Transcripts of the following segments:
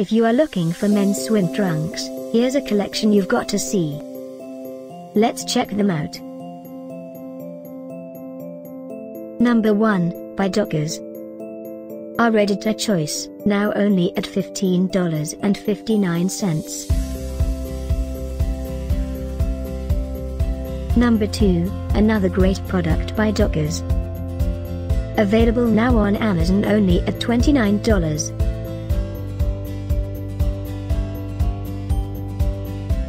If you are looking for men's swim trunks, here's a collection you've got to see. Let's check them out. Number 1, by Dockers. Our editor choice, now only at $15.59. Number 2, another great product by Dockers. Available now on Amazon only at $29.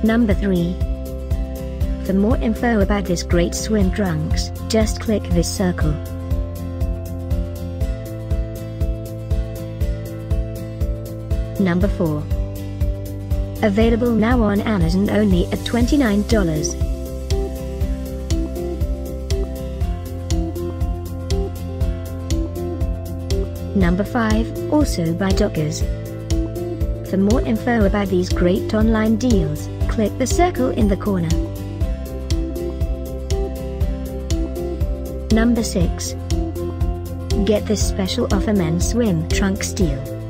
Number 3. For more info about this great swim trunks, just click this circle. Number 4. Available now on Amazon only at $29. Number 5, also by Dockers. For more info about these great online deals, click the circle in the corner. Number 6. Get this special offer men's swim trunk steal.